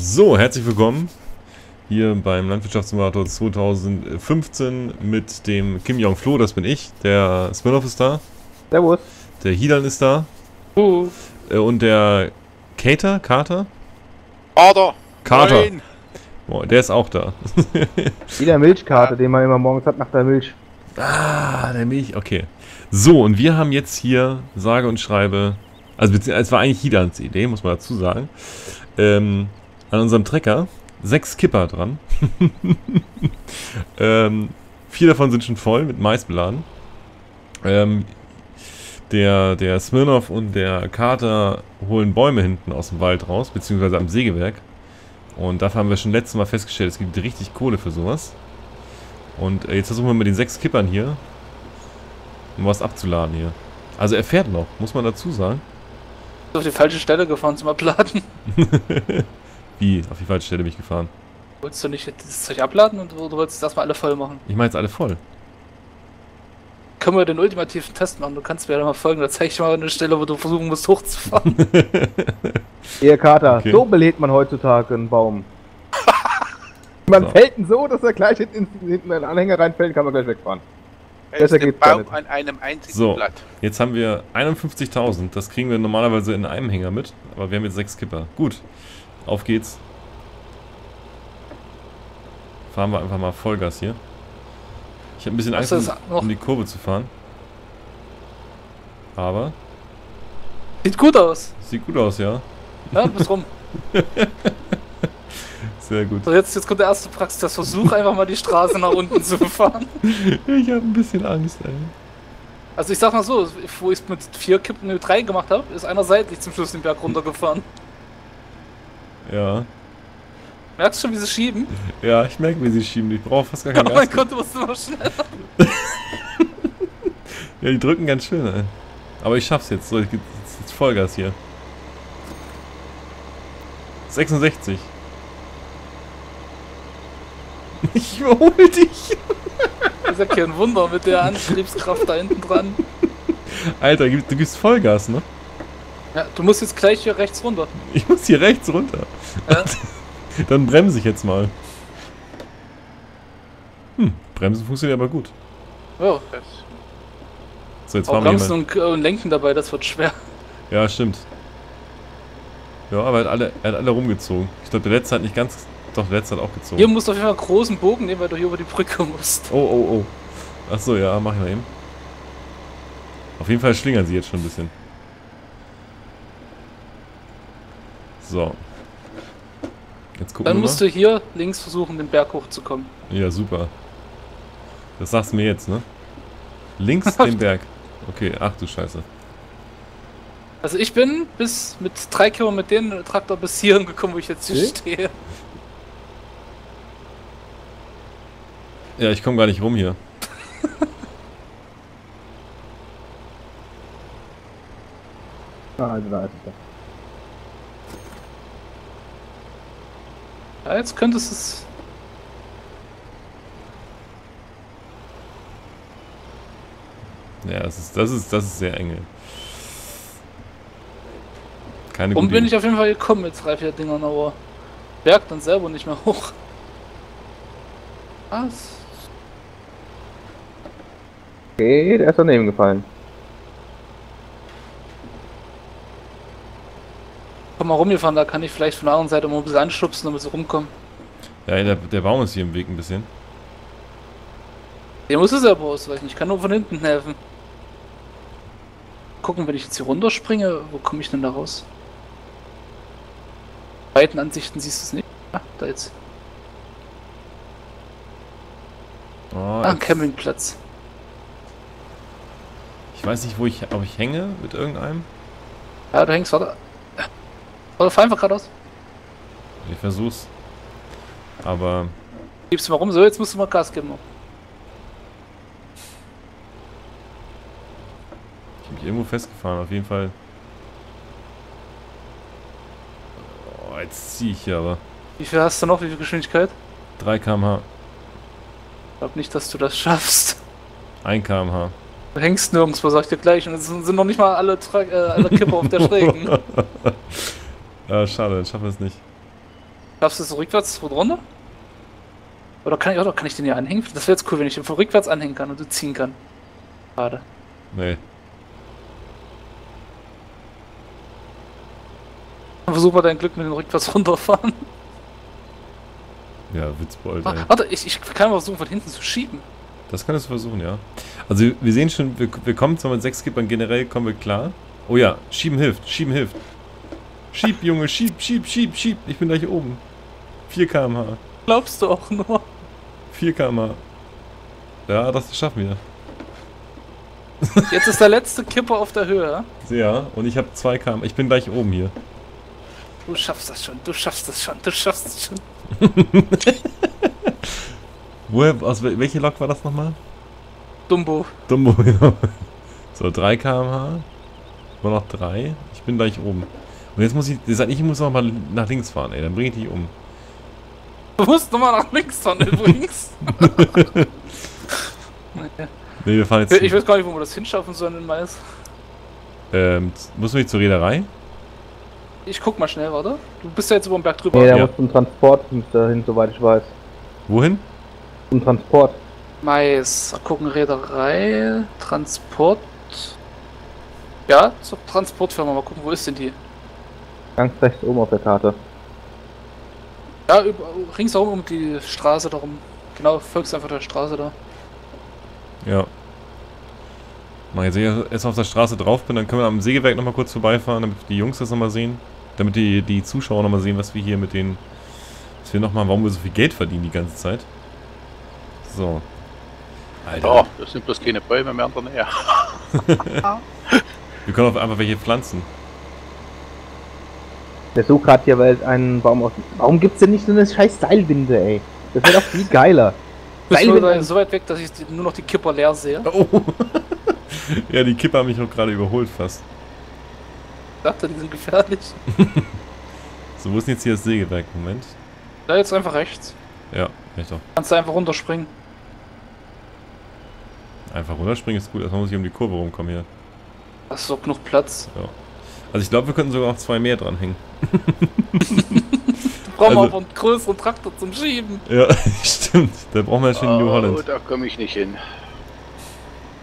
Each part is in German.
So, herzlich willkommen hier beim Landwirtschaftssimulator 2015 mit dem Kim Jong Flo, das bin ich. Der Smirnoff ist da. Servus. Der Hidan ist da. Uh. Und der Kater, Kater? Kater. Kater. Moin. Boah, der ist auch da. Wie der Milchkarte, den man immer morgens hat nach der Milch. ah, der Milch, okay. So, und wir haben jetzt hier, sage und schreibe, also beziehungsweise es war eigentlich Hidans Idee, muss man dazu sagen, ähm, an unserem Trecker sechs Kipper dran. ähm, vier davon sind schon voll mit Mais beladen. Ähm, der, der Smirnoff und der Kater holen Bäume hinten aus dem Wald raus, beziehungsweise am Sägewerk. Und dafür haben wir schon letztes Mal festgestellt, es gibt richtig Kohle für sowas. Und äh, jetzt versuchen wir mit den sechs Kippern hier, um was abzuladen hier. Also er fährt noch, muss man dazu sagen. Ist auf die falsche Stelle gefahren zum Abladen. Wie, auf die falsche Stelle bin ich gefahren. Wolltest du nicht das Zeug abladen und du wolltest erstmal alle voll machen? Ich meine jetzt alle voll. Können wir den ultimativen Test machen? Du kannst mir ja mal folgen, da zeige ich dir mal eine Stelle, wo du versuchen musst hochzufahren. Ihr Kater, Okay. so belädt man heutzutage einen Baum. Man So. fällt ihn so, dass er gleich hinten, hinten in den Anhänger reinfällt, kann man gleich wegfahren. Er Besser geht's Baum an einem einzigen So. Blatt. Jetzt haben wir 51.000. Das kriegen wir normalerweise in einem Hänger mit. Aber wir haben jetzt sechs Kipper. Gut. Auf geht's. Fahren wir einfach mal Vollgas hier. Ich habe ein bisschen Angst, um, die Kurve zu fahren. Aber Sieht gut aus. sieht gut aus, ja. Ja, bis rum. Sehr gut. So, jetzt, jetzt kommt der erste Praxistestversuch, einfach mal die Straße nach unten zu fahren. Ich habe ein bisschen Angst, ey. Also ich sag mal so, wo ich es mit vier Kippen mit drei gemacht habe, ist einer seitlich zum Schluss den Berg runtergefahren. Ja. Merkst du schon, wie sie schieben? Ja, ich merke, wie sie schieben. Ich brauche fast gar kein Oh mein. Gott, du musst immer schneller. Ja, die drücken ganz schön, ey. Aber ich schaff's jetzt. So, ich geb jetzt, Vollgas hier. 66. Ich überhole dich. ist ja kein Wunder mit der Antriebskraft da hinten dran. Alter, du gibst Vollgas, ne? Ja, du musst jetzt gleich hier rechts runter. Ich muss hier rechts runter. Ja. Dann bremse ich jetzt mal. Hm, Bremsen funktioniert aber gut. Ja, So, jetzt auch fahren wir Bremsen mal. und, und Lenken dabei, das wird schwer. Ja, stimmt. Ja, aber er hat alle, er hat alle rumgezogen. Ich glaube, der letzte hat nicht ganz... Doch, der letzte hat auch gezogen. Hier musst du auf jeden Fall einen großen Bogen nehmen, weil du hier über die Brücke musst. Oh, oh, oh. Achso, ja, mach ich mal eben. Auf jeden Fall schlingern sie jetzt schon ein bisschen. So. Jetzt gucken Dann wir musst mal. du hier links versuchen, den Berg hochzukommen. Ja, super. Das sagst du mir jetzt, ne? Links den Berg. Okay, ach du Scheiße. Also ich bin bis mit drei Kilometern mit dem Traktor bis hierhin gekommen, wo ich jetzt hier Okay. stehe. Ja, ich komme gar nicht rum hier. Ah, also da ist es. Ja, jetzt könntest es. Ja, das ist, das ist, das ist sehr eng. ey. Keine Und bin ich auf jeden Fall gekommen mit drei, vier Dingern, aber Berg dann selber nicht mehr hoch. Was? Okay, der ist daneben gefallen. Komm mal rumgefahren, da kann ich vielleicht von der anderen Seite mal ein bisschen anstupsen, damit sie rumkommen. Ja, der, der Baum ist hier im Weg ein bisschen. Der muss es selber ausweichen, ich kann nur von hinten helfen. Gucken, wenn ich jetzt hier runterspringe, wo komme ich denn da raus? Beiden Ansichten siehst du es nicht. Ah, da jetzt. Oh, Ah, ein jetzt- Campingplatz. ich weiß nicht, wo ich, ob ich hänge mit irgendeinem. Ja, du hängst, warte. Oder fahr einfach geradeaus. Ich versuch's. Aber Gibst du mal rum, so, jetzt musst du mal Gas geben. ich habe mich irgendwo festgefahren, auf jeden Fall. Oh, jetzt ziehe ich hier aber. Wie viel hast du noch? Wie viel Geschwindigkeit? 3 km/h, Ich glaube nicht, dass du das schaffst. 1 km/h. Du hängst nirgendwo, sag ich dir gleich. Und es sind noch nicht mal alle, Tra- äh, alle Kipper auf der Schrägen. Ja, schade, dann schaffen wir es nicht. Schaffst du es rückwärts runter? Oder kann ich, oder kann ich den hier anhängen? Das wäre jetzt cool, wenn ich den von rückwärts anhängen kann und du ziehen kann. Schade. Nee. Dann versuch mal dein Glück mit dem rückwärts runterfahren. Ja, Witzbold, Ah, warte, ich, ich kann mal versuchen, von hinten zu schieben. Das kannst du versuchen, ja. Also wir sehen schon, wir, wir kommen zwar mit sechs Skippern generell, kommen wir klar. Oh ja, schieben hilft, schieben hilft. Schieb, Junge, schieb, schieb, schieb, schieb. Ich bin gleich oben. 4 km/h. Glaubst du auch nur? 4 km/h. Ja, das schaffen wir. Jetzt ist der letzte Kipper auf der Höhe. Ja, und ich habe 2 km. Ich bin gleich oben hier. Du schaffst das schon, du schaffst das schon, du schaffst es schon. Woher, aus wel- welche Lok war das nochmal? Dumbo. Dumbo, genau. So, 3 km/h. Nur noch 3. Ich bin gleich oben. Und jetzt muss ich, ihr sagt, ich muss noch mal nach links fahren, ey. Dann bringe ich dich um. Du musst nochmal nach links fahren übrigens. Naja. Nee, wir fahren jetzt. ich weiß gar nicht, wo wir das hinschaffen sollen in Mais. ähm, muss nicht zur Reederei? Ich guck mal schnell, warte. Du bist ja jetzt über den Berg drüber. Nee, der Ja. muss zum Transport dahin, soweit ich weiß. Wohin? Zum Transport. Mais. Gucken, Reederei. Transport. Ja, zur Transportfirma. Mal gucken, wo ist denn die? Ganz rechts oben auf der Karte. Ja, über, ringsherum um die Straße darum. Genau, folgst einfach der Straße da. Ja. Mal jetzt, wenn ich erst auf der Straße drauf bin, dann können wir am Sägewerk nochmal kurz vorbeifahren, damit die Jungs das nochmal sehen. Damit die, die Zuschauer nochmal sehen, was wir hier mit den. Was wir nochmal, warum wir so viel Geld verdienen die ganze Zeit. So. Alter. Ja, das sind bloß keine Bäume mehr in der Nähe. Wir können auch einfach welche pflanzen. Der sucht gerade hier weil einen Baum aus. Warum gibt's denn nicht so eine scheiß Seilwinde, ey? Das wäre doch viel geiler. Da einem- so weit weg, dass ich nur noch die Kipper leer sehe? Oh. ja, die Kipper haben mich auch gerade überholt fast. Ich dachte, die sind gefährlich. So, wo ist denn jetzt hier das Sägewerk? Moment. Da jetzt einfach rechts. Ja, echt doch. Kannst du einfach runterspringen. Einfach runterspringen ist gut. Erstmal muss ich um die Kurve rumkommen hier. Hast du auch genug Platz. Also ich glaube, wir könnten sogar noch zwei mehr dranhängen. Du brauchst Also- aber einen größeren Traktor zum Schieben. Ja, stimmt. Da brauchen wir ja schon New Oh, Holland. da komme ich nicht hin.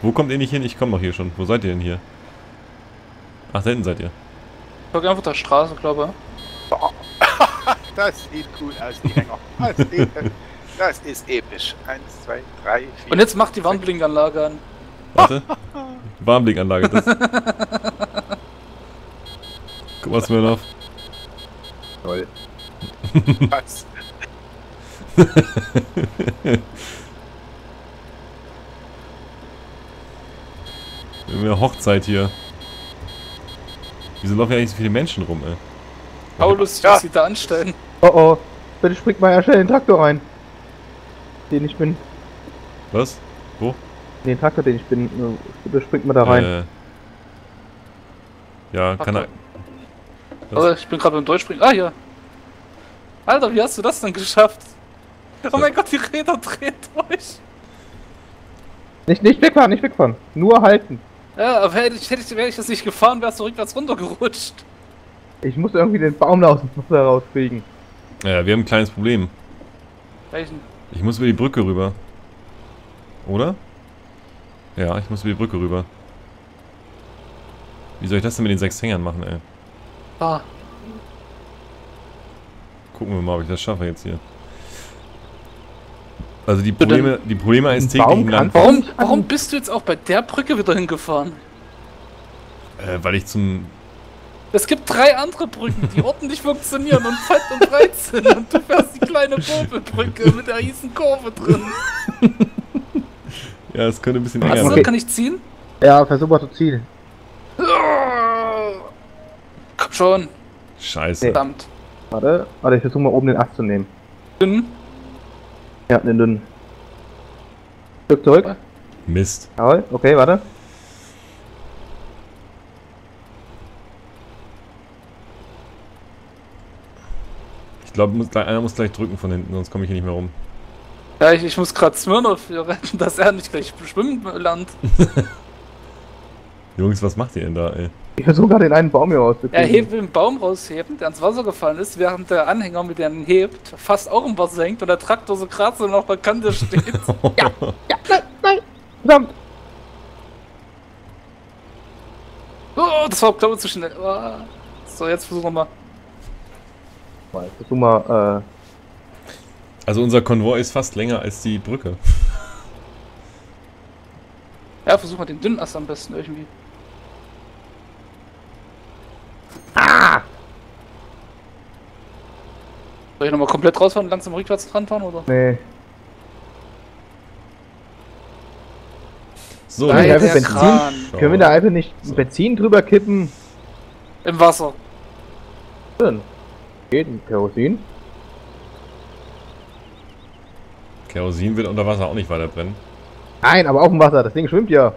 Wo kommt ihr nicht hin? Ich komme doch hier schon. Wo seid ihr denn hier? Ach, da hinten seid ihr. Folge einfach der Straße, glaube Das sieht cool aus, die Hänger. Das, sieht, das ist episch. Eins, zwei, drei, vier. ich. Und jetzt macht die Warnblinkanlage an. Warte. Warmblickanlage. Das. Guck mal, Smirnoff. Toll. Was? Wir haben ja Hochzeit hier. Wieso laufen hier eigentlich so viele Menschen rum, ey? Paulus, Ja. was sie da anstellen. Oh oh. Bitte springt mal ja schnell in den Traktor rein. Den ich bin. Was? Wo? In den Traktor, den ich bin. Äh, Bitte springt mal da rein. Äh, ja, kann er. Was? Also, ich bin gerade beim Durchspringen. Ah, hier. Alter, wie hast du das denn geschafft? Oh mein Gott, die Räder drehen durch. Nicht, nicht wegfahren, nicht wegfahren. Nur halten. Ja, aber hätte ich, hätte ich, wäre ich das nicht gefahren, wärst du rückwärts runtergerutscht. Ich muss irgendwie den Baum da aus dem Wasser rauskriegen. Ja, wir haben ein kleines Problem. Welchen? Ich muss über die Brücke rüber. Oder? Ja, ich muss über die Brücke rüber. Wie soll ich das denn mit den sechs Hängern machen, ey? Ah, Gucken wir mal, ob ich das schaffe jetzt hier. Also die Probleme, die Probleme Baum täglichen Land, warum, warum bist du jetzt auch bei der Brücke wieder hingefahren? äh, weil ich zum, Es gibt drei andere Brücken, die ordentlich funktionieren und fett und breit sind. Und du fährst die kleine Popelbrücke mit der riesen Kurve drin. ja, es könnte ein bisschen enger Also, Okay. kann ich ziehen? Ja, versuch mal zu ziehen. Komm schon, Scheiße. verdammt. Warte, warte, ich versuche mal oben den Ast zu nehmen. Dünn. Ja, den dünnen. Stück zurück. Mist. Jawohl, okay, warte. Ich glaube, einer muss gleich drücken von hinten, sonst komme ich hier nicht mehr rum. Ja, ich, ich muss gerade Smirnoff retten, dass er nicht gleich schwimmen lernt. Jungs, was macht ihr denn da, ey? Ich versuche gerade den einen Baum hier Er rauszukriegen. hebt will einen Baum rausheben, der ins Wasser gefallen ist, während der Anhänger, mit dem er ihn hebt, fast auch im Wasser hängt und der Traktor so kratzt und auf der Kante steht. Ja, nein, nein. Verdammt. Oh, das war, glaube ich, zu schnell. Oh. So, jetzt versuchen wir mal. Mal, Versuch mal, Also unser Konvoi ist fast länger als die Brücke. Ja, versuchen wir den dünnen Ast am besten irgendwie. Soll ich nochmal komplett rausfahren und langsam rückwärts dran fahren, oder? nee. So, Nein, der Benzin. Kran. Können wir da einfach nicht Benzin drüber kippen? Im Wasser. Schön. Geht, ein Kerosin. Kerosin wird unter Wasser auch nicht weiter brennen. Nein, aber auf dem Wasser, das Ding schwimmt ja.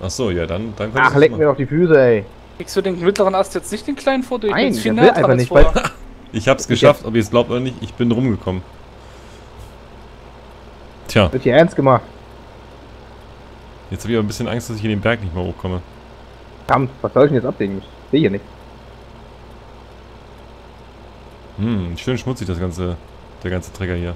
Ach so, ja, dann, dann Ach, leck mir doch die Füße, ey. Kriegst du den mittleren Ast jetzt nicht den kleinen vor? Du Nein, viel der näher will einfach nicht, weil-. Ich hab's geschafft, ob ihr es glaubt oder nicht, ich bin rumgekommen. Tja, Wird hier ernst gemacht. jetzt habe ich aber ein bisschen Angst, dass ich in den Berg nicht mehr hochkomme. Verdammt, was soll ich denn jetzt abbiegen? Ich sehe hier nicht. Hm, schön schmutzig das ganze, der ganze Trecker hier.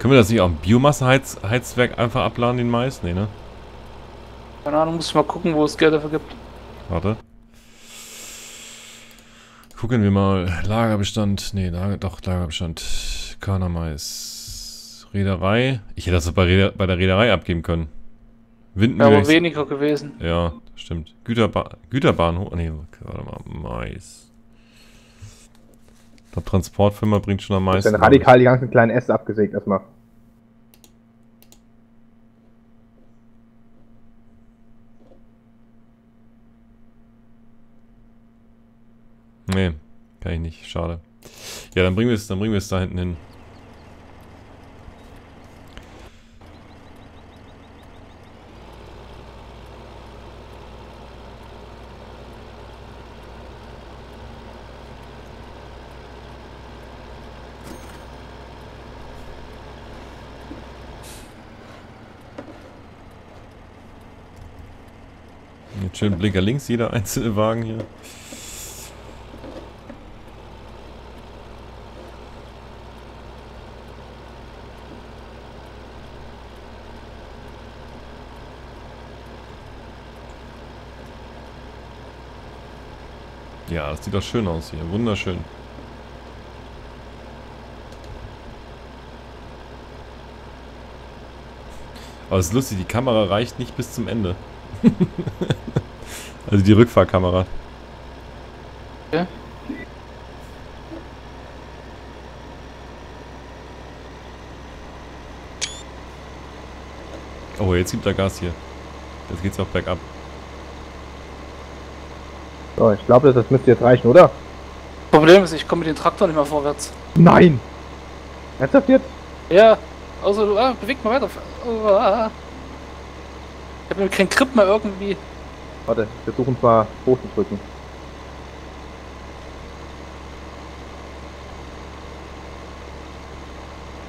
Können wir das nicht auch im Biomasse-Heizwerk einfach abladen, den Mais? Nee, ne? Keine Ahnung, muss ich mal gucken, wo es Geld dafür gibt. Warte. Gucken wir mal. Lagerbestand. Nee, Lager, doch, Lagerbestand. Körnermais. Reederei. Ich hätte das doch bei, Reeder, bei der Reederei abgeben können. Wäre Windmühle. aber weniger gewesen. Ja, stimmt. Güterba Güterbahnhof. Nee, warte mal. Mais. Ich glaube, Transportfirma bringt schon am Ich meisten. dann radikal die ganzen kleinen Äste abgesägt erstmal. Nee, kann ich nicht. Schade. Ja, dann bringen wir es, dann bringen wir es da hinten hin. Schön Blinker links, jeder einzelne Wagen hier. Ja, das sieht doch schön aus hier. Wunderschön. Aber es ist lustig, die Kamera reicht nicht bis zum Ende. also die Rückfahrkamera. Ja. Oh, jetzt gibt er Gas hier. Jetzt geht's auch bergab. So, ich glaube, das müsste jetzt reichen, oder? Problem ist, ich komme mit dem Traktor nicht mehr vorwärts. Nein! Ernsthaft jetzt? Ja, außer du, ah, bewegt mal weiter. Oh, ah. Ich habe keinen Grip mehr irgendwie. Warte, wir versuchen mal hochzudrücken.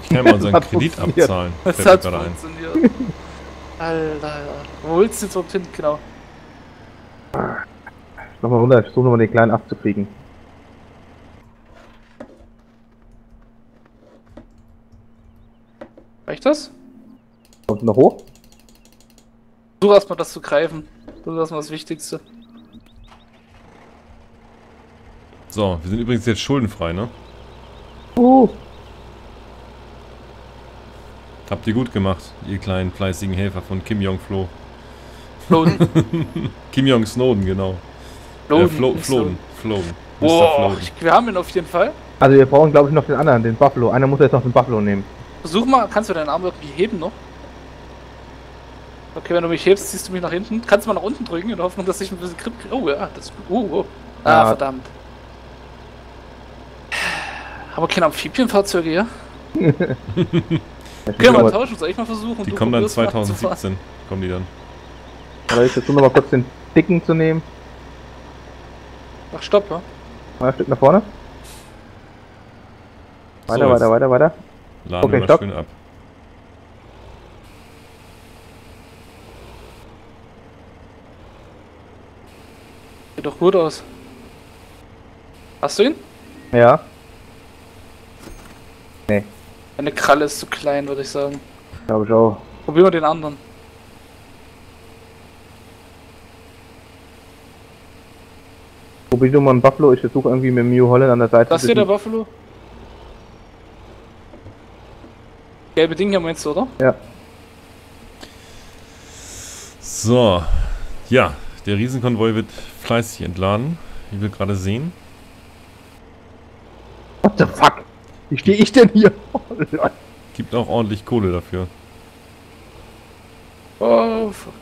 Ich kann mal unseren Kredit abzahlen. Das hat gerade ein. funktioniert. Alter, Alter. Wo willst du jetzt überhaupt hin? Genau. Nochmal runter, ich versuche nochmal den kleinen abzukriegen. Reicht das? Kommt noch hoch? Versuch erstmal das zu greifen. Das ist erstmal das Wichtigste. So, wir sind übrigens jetzt schuldenfrei, ne? Uh, Habt ihr gut gemacht, ihr kleinen fleißigen Helfer von Kim Jong-Flo. Floden. Kim Jong-Snowden, genau. Floden. Äh, Flo Floden. Floden. Floden. ich, wir haben ihn auf jeden Fall. also wir brauchen glaube ich noch den anderen, den Buffalo. Einer muss jetzt noch den Buffalo nehmen. Versuch mal, kannst du deinen Arm irgendwie heben noch? Okay, wenn du mich hebst, ziehst du mich nach hinten. Kannst du mal nach unten drücken in der Hoffnung, dass ich ein bisschen Grip kriege. Oh ja, das ist gut. Oh, oh. Ah, Ja. verdammt. Haben wir keine Amphibienfahrzeuge hier? Noch mal- tauschen? Soll ich mal versuchen? Die kommen dann probierst mal zu fahren? 2017. Kommen die dann. Aber ich versuche nochmal kurz den dicken zu nehmen. Mach Stopp, ne? Ein Stück nach vorne. Weiter, so, weiter, weiter, weiter. Laden okay, wir schön ab. Sieht doch gut aus. Hast du ihn? Ja. Nee. Eine Kralle ist zu klein, würde ich sagen. Glaube ich auch. Probieren wir den anderen. Probier du mal einen Buffalo, ich versuche irgendwie mit dem New Holland an der Seite Das hier der. Buffalo? Gelbe Ding hier meinst du, oder? Ja. So. Ja, der Riesenkonvoi wird fleißig entladen. Wie wir gerade sehen. What the fuck? Wie stehe ich denn hier? Oh. Gibt auch ordentlich Kohle dafür. Oh, fuck.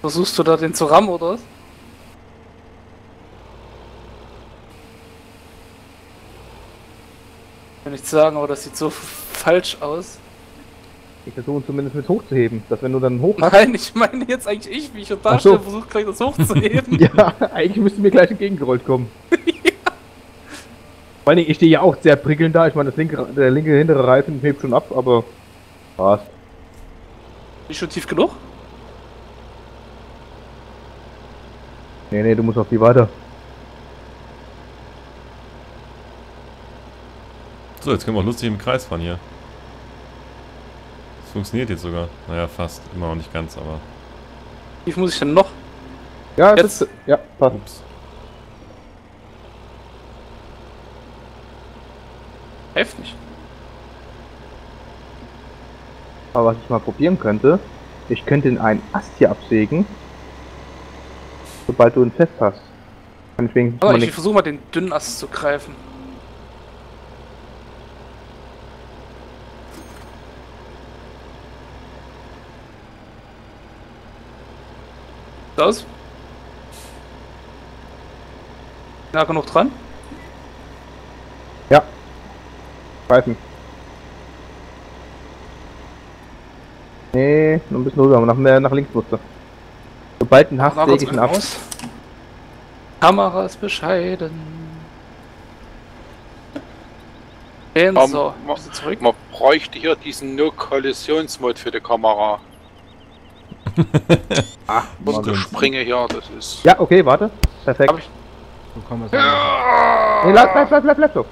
Versuchst du da den zu rammen, oder was? Kann nicht sagen, aber das sieht so falsch aus. ich versuche zumindest mit hochzuheben, dass wenn du dann hoch hast. Nein, ich meine jetzt eigentlich ich, wie ich Ach darstelle, so. versuche gleich das hochzuheben. Ja, eigentlich müsste mir gleich entgegengerollt kommen. Vor allen Dingen, ich stehe ja auch sehr prickelnd da. Ich meine, das linke, der linke hintere Reifen hebt schon ab, aber. Was? Nicht schon tief genug? Nee, nee, du musst auf die weiter. So, jetzt können wir auch lustig im Kreis fahren hier. Das funktioniert jetzt sogar. Naja, fast. Immer noch nicht ganz, aber. Wie muss ich denn noch? Ja, Jetzt- das, ja, passt. Ups. Heftig. Aber was ich mal probieren könnte, ich könnte in einen Ast hier absägen, sobald du ihn fest hast. Kann ich wenigstens Aber mal ich nicht. versuche mal den dünnen Ast zu greifen. Das? Ja, genug dran? greifen. Nee, noch ein bisschen rüber, aber nach, mehr nach links musste. Sobald Mach säge uns ich ihn ab. aus. Kamera ist bescheiden. Den Um, so, ma- bisschen zurück. Man bräuchte hier diesen No-Kollisionsmod für die Kamera. Ach, Und Stimmt. ich springe hier, das ist. Ja, okay, warte. Perfekt. Hab ich. So kann man sagen. Nee, bleib, bleib, bleib, bleib, bleib so.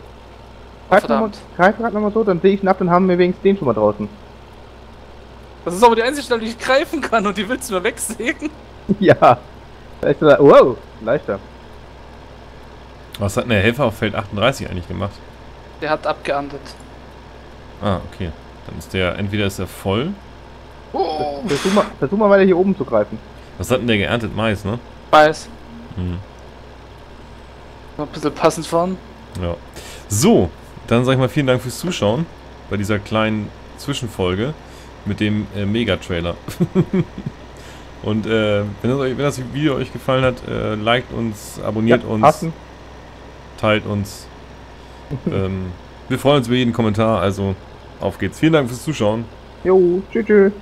Greif nochmal greif nochmal so, dann sehe ich ihn ab, dann haben wir wenigstens den schon mal draußen. Das ist aber die einzige Stelle, die ich greifen kann und die willst du mir wegsägen. ja. Da ist er, wow, leichter. Was hat denn der Helfer auf Feld 38 eigentlich gemacht? Der hat abgeerntet. Ah, okay. Dann ist der, entweder ist er voll. Oh, Versuch mal, versuch mal weiter hier oben zu greifen. Was hat denn der geerntet? Mais, ne? weiß. Hm. Mal ein bisschen passend fahren. Ja. So, dann sag ich mal vielen Dank fürs Zuschauen bei dieser kleinen Zwischenfolge mit dem äh, Mega-Trailer. Und äh, wenn, das euch, wenn das Video euch gefallen hat, äh, liked uns, abonniert ja, uns, Hassen. teilt uns. ähm, wir freuen uns über jeden Kommentar, also auf geht's. Vielen Dank fürs Zuschauen. Jo, tschüss, tschüss.